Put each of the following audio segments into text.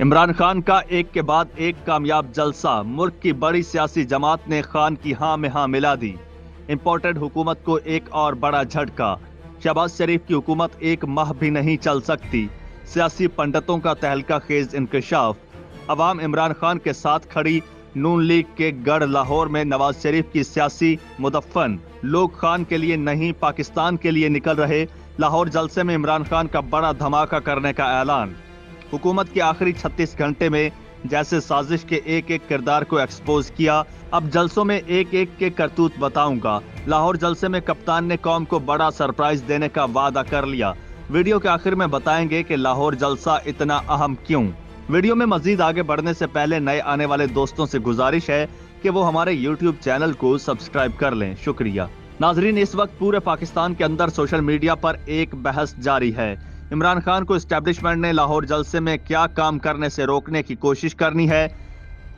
इमरान खान का एक के बाद एक कामयाब जलसा। मुल्क की बड़ी सियासी जमात ने खान की हाँ में हाँ मिला दी। इम्पोर्टेड हुकूमत को एक और बड़ा झटका। शहबाज शरीफ की हुकूमत एक माह भी नहीं चल सकती। सियासी पंडितों का तहलका खेज इंकशाफ अवाम इमरान खान के साथ खड़ी नून लीग के गढ़ लाहौर में नवाज़ शरीफ की सियासी मुदफन। लोग खान के लिए नहीं, पाकिस्तान के लिए निकल रहे। लाहौर जलसे में इमरान खान का बड़ा धमाका करने का ऐलान। हुकूमत के आखिरी 36 घंटे में जैसे साजिश के एक एक किरदार को एक्सपोज किया, अब जलसों में एक एक के करतूत बताऊँगा। लाहौर जलसे में कप्तान ने कौम को बड़ा सरप्राइज़ देने का वादा कर लिया। वीडियो के आखिर में बताएँगे कि लाहौर जलसा इतना अहम क्यों? वीडियो में मजीद आगे बढ़ने से पहले नए आने वाले दोस्तों से गुजारिश है कि वो हमारे यूट्यूब चैनल को सब्सक्राइब कर लें। शुक्रिया। नाजरीन, इस वक्त पूरे पाकिस्तान के अंदर सोशल मीडिया पर एक बहस जारी है। इमरान खान को इस्टेब्लिशमेंट ने लाहौर जलसे में क्या काम करने से रोकने की कोशिश करनी है?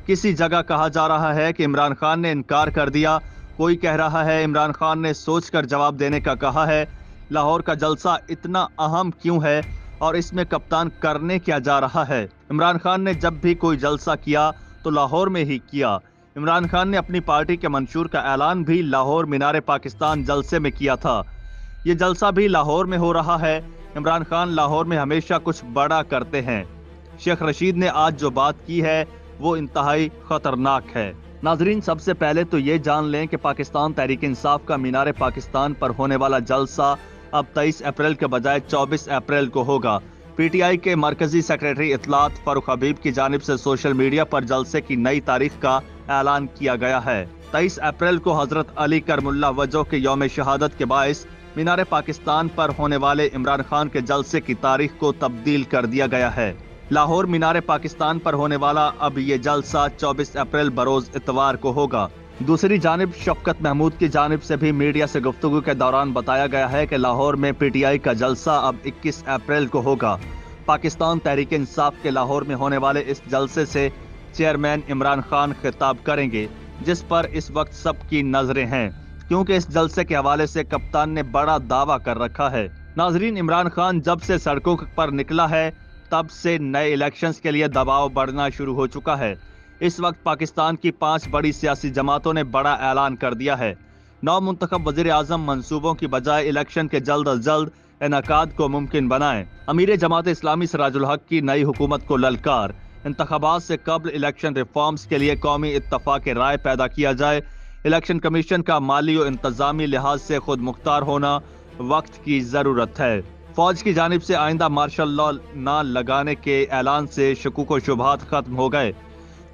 किसी जगह कहा जा रहा है कि इमरान खान ने इनकार कर दिया। कोई कह रहा है इमरान खान ने सोचकर जवाब देने का कहा है, लाहौर का जलसा इतना अहम क्यों है और इसमें कप्तान करने क्या जा रहा है? इमरान खान ने जब भी कोई जलसा किया तो लाहौर में ही किया। इमरान खान ने अपनी पार्टी के मंशूर का ऐलान भी लाहौर मीनार पाकिस्तान जलसे में किया था। ये जलसा भी लाहौर में हो रहा है। इमरान खान लाहौर में हमेशा कुछ बड़ा करते हैं। शेख रशीद ने आज जो बात की है, वो इंतहाई खतरनाक है। नाजरीन, सबसे पहले तो ये जान लें कि पाकिस्तान तहरीक इंसाफ का मीनार पाकिस्तान पर होने वाला जलसा अब 23 अप्रैल के बजाय 24 अप्रैल को होगा। पीटीआई के मरकजी सेक्रेटरी इतलात फरुख हबीब की जानब से सोशल मीडिया पर जलसे की नई तारीख का ऐलान किया गया है। 23 अप्रैल को हज़रत अली करमुल्ला वजो के योम शहादत के बायस मीनार पाकिस्तान पर होने वाले इमरान खान के जलसे की तारीख को तब्दील कर दिया गया है। लाहौर मीनार पाकिस्तान पर होने वाला अब ये जलसा 24 अप्रैल बरोज इतवार को होगा। दूसरी जानब शफकत महमूद की जानब से भी मीडिया से गुफ्तु के दौरान बताया गया है कि लाहौर में पीटीआई का जलसा अब 21 अप्रैल को होगा। पाकिस्तान तहरीक इंसाफ के लाहौर में होने वाले इस जलसे से चेयरमैन इमरान खान खिताब करेंगे, जिस पर इस वक्त सबकी नज़रें हैं। क्योंकि इस जलसे के हवाले से कप्तान ने बड़ा दावा कर रखा है। नाजरीन, इमरान खान जब से सड़कों पर निकला है, तब से नए इलेक्शंस के लिए दबाव बढ़ना शुरू हो चुका है। इस वक्त पाकिस्तान की पाँच बड़ी सियासी जमातों ने बड़ा ऐलान कर दिया है। नौ मुंतब वज़ीर आज़म मनसूबों की बजाय इलेक्शन के जल्द अज जल्द इनका को मुमकिन बनाए। अमीर जमात इस्लामी सराजुल हक की नई हुकूमत को ललकार। इंतबात से कबल इलेक्शन रिफॉर्म्स के लिए कौमी इतफाक राय पैदा किया जाए इलेक्शन कमीशन का माली और इंतजामी लिहाज से खुद मुख्तार होना वक्त की ज़रूरत है। फौज की जानब से आइंदा मार्शल लॉ न लगाने के ऐलान से शकूक शुभात खत्म हो गए।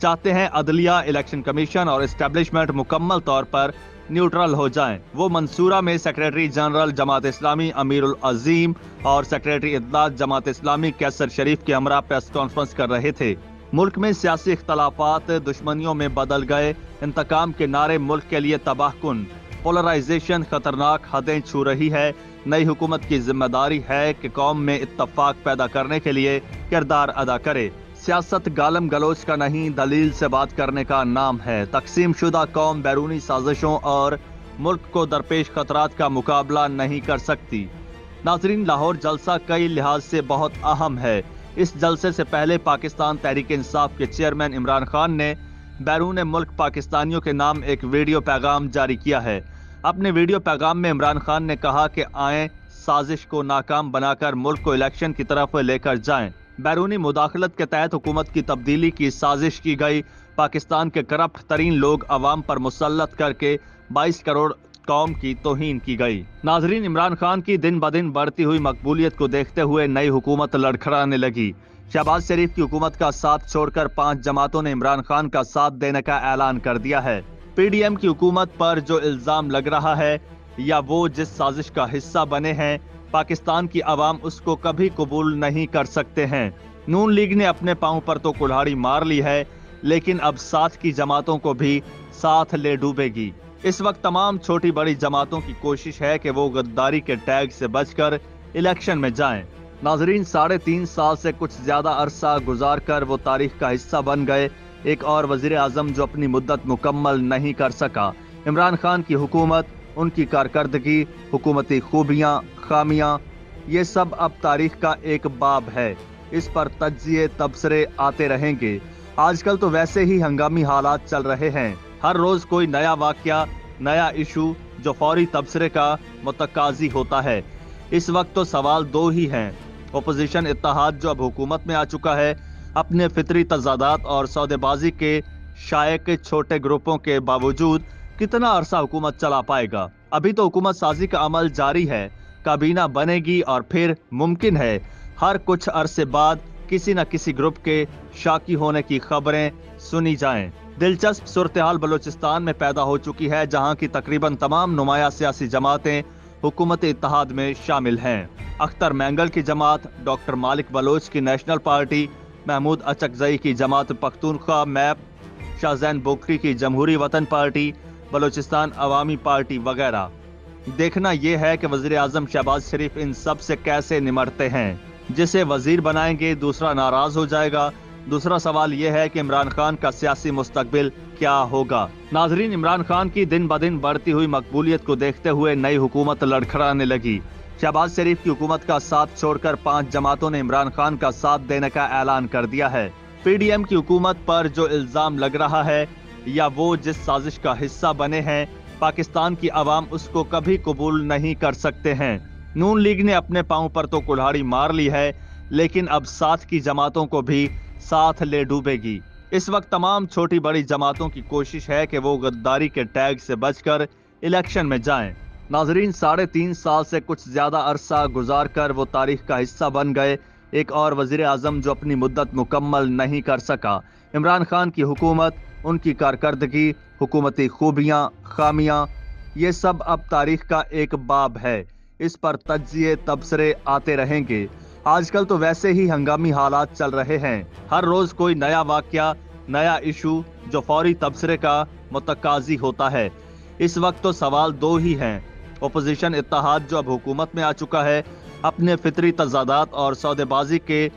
चाहते हैं अदलिया इलेक्शन कमीशन और इस्टेब्लिशमेंट मुकम्मल तौर पर न्यूट्रल हो जाएँ। वो मंसूरा में सेक्रेटरी जनरल जमात इस्लामी अमीरुल अजीम और सेक्रेटरी इतलात जमात इस्लामी कैसर शरीफ के हमरा प्रेस कॉन्फ्रेंस कर रहे थे। मुल्क में सियासी इख्तलाफात दुश्मनियों में बदल गए। इंतकाम के नारे मुल्क के लिए तबाहकुन। पोलराइजेशन खतरनाक हदें छू रही है। नई हुकूमत की ज़िम्मेदारी है कि कौम में इतफाक पैदा करने के लिए किरदार अदा करे। सियासत गालम गलोच का नहीं, दलील से बात करने का नाम है। तकसीम शुदा कौम बैरूनी साजिशों और मुल्क को दरपेश खतरात का मुकाबला नहीं कर सकती। नाजरीन, लाहौर जलसा कई लिहाज से बहुत अहम है। इस जलसे से पहले पाकिस्तान तहरीक इंसाफ के चेयरमैन इमरान खान ने बैरून मुल्क पाकिस्तानियों के नाम एक वीडियो पैगाम जारी किया है अपने वीडियो पैगाम में इमरान खान ने कहा कि आए, साजिश को नाकाम बनाकर मुल्क को इलेक्शन की तरफ़ लेकर जाएँ। बैरूनी मुदाखलत के तहत हुकूमत की तब्दीली की साजिश की गई पाकिस्तान के करप्ट तरीन लोग अवाम पर मुसलत करके 22 करोड़ कौम की तोहीन की गई। नाजरीन, इमरान खान की दिन ब दिन बढ़ती हुई मकबूलियत को देखते हुए नई हुकूमत लड़खड़ाने लगी। शहबाज शरीफ की हुकूमत का साथ छोड़कर पाँच जमातों ने इमरान खान का साथ देने का ऐलान कर दिया है। पीडीएम की हुकूमत पर जो इल्ज़ाम लग रहा है, या वो जिस साजिश का हिस्सा बने हैं, पाकिस्तान की आवाम उसको कभी कबूल नहीं कर सकते हैं। नून लीग ने अपने पाँव पर तो कुल्हाड़ी मार ली है, लेकिन अब साथ की जमातों को भी साथ ले डूबेगी। इस वक्त तमाम छोटी बड़ी जमातों की कोशिश है कि वो गद्दारी के टैग से बचकर इलेक्शन में जाएँ। नाजरीन, साढ़े तीन साल से कुछ ज़्यादा अरसा गुजार कर वो तारीख का हिस्सा बन गए। एक और वज़ीर आज़म जो अपनी मुद्दत मुकम्मल नहीं कर सका। इमरान खान की हुकूमत, उनकी कारकर्दगी, हुकूमती खूबियाँ, खामियाँ, ये सब अब तारीख का एक बाब है। इस पर तजिए तबसरे आते रहेंगे। आजकल तो वैसे ही हंगामी हालात चल रहे हैं। हर रोज कोई नया वाक्य, नया इशू जो फौरी तबसरे का मुतकाजी होता है। इस वक्त तो सवाल दो ही हैं। ओपोजिशन इत्तेहाद जो अब हुकूमत में आ चुका है, अपने फितरी तजादात और सौदेबाजी के शायक छोटे ग्रुपों के बावजूद कितना अरसा हुकूमत चला पाएगा? अभी तो हुकूमत साजी का अमल जारी है, काबीना बनेगी और फिर मुमकिन है। हर कुछ अरसे बाद किसी न किसी ग्रुप के शाकी होने की खबरें सुनी जाएँ। दिलचस्प सूरत हाल बलोचिस्तान में पैदा हो चुकी है, जहाँ की तकरीबन तमाम नुमाया सियासी जमातें हुकूमत इत्तेहाद में शामिल हैं। अख्तर मैंगल की जमात, डॉक्टर मालिक बलोच की नेशनल पार्टी, महमूद अचकजई की जमात पख्तूनख्वा, मैप, शाहजैन बोखरी की जमहूरी वतन पार्टी, बलोचिस्तान अवामी पार्टी वगैरह। देखना यह है कि वज़ीर आज़म शहबाज शरीफ इन सबसे कैसे निमटते हैं। जिसे वज़ीर बनाएँगे, दूसरा नाराज़ हो जाएगा। दूसरा सवाल यह है कि इमरान खान का सियासी मुस्तकबिल क्या होगा? नाजरीन, इमरान खान की दिन ब दिन बढ़ती हुई मकबूलियत को देखते हुए नई हुकूमत लड़खड़ाने लगी। शहबाज शरीफ की हुकूमत का साथ छोड़कर पाँच जमातों ने इमरान खान का साथ देने का ऐलान कर दिया है। पीडीएम की हुकूमत पर जो इल्ज़ाम लग रहा है, या वो जिस साजिश का हिस्सा बने हैं, पाकिस्तान की आवाम उसको कभी कबूल नहीं कर सकते हैं। नून लीग ने अपने पाँव पर तो कुल्हाड़ी मार ली है, लेकिन अब साथ की जमातों को भी साथ ले डूबेगी। इस वक्त तमाम छोटी बड़ी जमातों की कोशिश है कि वो गद्दारी के टैग से बचकर इलेक्शन में जाएँ। नाजरीन, साढ़े तीन साल से कुछ ज़्यादा अरसा गुजार कर वो तारीख का हिस्सा बन गए, एक और वज़ीर आज़म जो अपनी मुद्दत मुकम्मल नहीं कर सका। इमरान खान की हुकूमत, उनकी कारकर्दगी, हुकूमती खूबियाँ, खामियाँ, ये सब अब तारीख का एक बाब है। इस पर तजिए तबसरे आते रहेंगे। आजकल तो वैसे ही हंगामी हालात चल रहे हैं। हर रोज कोई नया वाक्य, नया इशू जो फौरी तबसरे का मुतकाजी होता है। इस वक्त तो सवाल दो ही हैं। ओपोजिशन इतिहाद जो अब हुकूमत में आ चुका है, अपने फितरी तजादात और सौदेबाजी के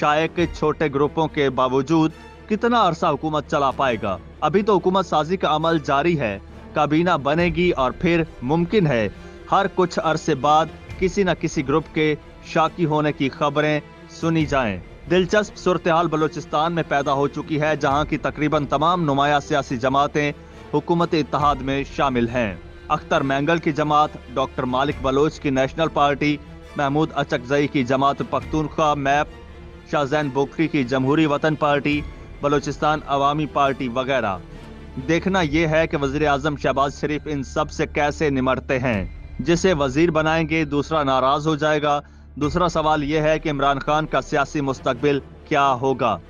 शायक छोटे ग्रुपों के बावजूद कितना अरसा हुकूमत चला पाएगा? अभी तो हुकूमत साजी का अमल जारी है। काबीना बनेगी और फिर मुमकिन है। हर कुछ अरसे बाद किसी न किसी ग्रुप के शाकी होने की खबरें सुनी जाएँ। दिलचस्प सूरत हाल बलोचिस्तान में पैदा हो चुकी है, जहाँ की तकरीबन तमाम नुमाया सियासी जमातें हुकूमत इत्तेहाद में शामिल हैं। अख्तर मैंगल की जमात, डॉक्टर मालिक बलोच की नेशनल पार्टी, महमूद अचकजई की जमात पख्तूनख्वा, मैप, शाहजैन बोखरी की जमहूरी वतन पार्टी, बलोचिस्तान अवामी पार्टी वगैरह। देखना यह है कि वज़ीर आज़म शहबाज शरीफ इन सबसे कैसे निमटते हैं। जिसे वज़ीर बनाएँगे, दूसरा नाराज़ हो जाएगा। दूसरा सवाल यह है कि इमरान खान का सियासी मुस्तबिल क्या होगा?